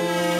Thank you.